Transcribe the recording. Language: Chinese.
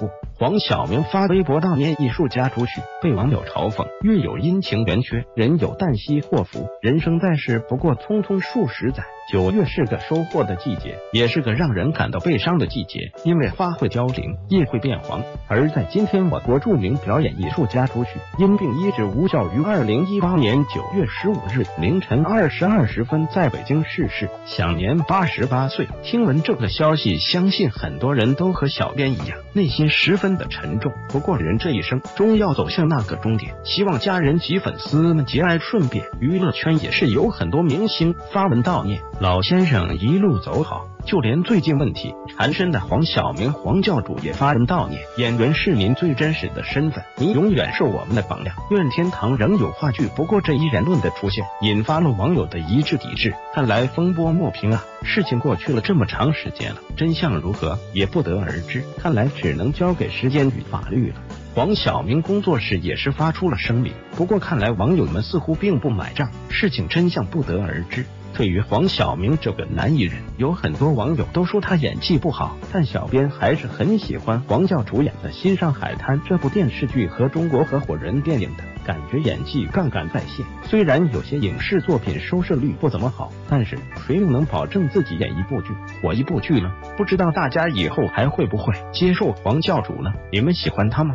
Pernambuco. 黄晓明发微博悼念艺术家朱旭，被网友嘲讽：月有阴晴圆缺，人有旦夕祸福，人生在世不过匆匆数十载。九月是个收获的季节，也是个让人感到悲伤的季节，因为花会凋零，叶会变黄。而在今天，我国著名表演艺术家朱旭因病医治无效，于二零一八年九月十五日凌晨二十二时分在北京逝世，享年八十八岁。听闻这个消息，相信很多人都和小编一样，内心十分的沉重。不过，人这一生终要走向那个终点，希望家人及粉丝们节哀顺变。娱乐圈也是有很多明星发文悼念。老先生一路走好，就连最近问题缠身的黄晓明黄教主也发文悼念。演员是您最真实的身份，您永远是我们的榜样。愿天堂仍有话剧。不过这一言论的出现，引发了网友的一致抵制。看来风波莫平啊！事情过去了这么长时间了，真相如何也不得而知。看来只能交给时间与法律了。黄晓明工作室也是发出了声明，不过看来网友们似乎并不买账，事情 真相不得而知。对于黄晓明这个男艺人，有很多网友都说他演技不好，但小编还是很喜欢黄教主演的《新上海滩》这部电视剧和《中国合伙人》电影的，感觉演技杠杆在线。虽然有些影视作品收视率不怎么好，但是谁又能保证自己演一部剧火一部剧呢？不知道大家以后还会不会接受黄教主呢？你们喜欢他吗？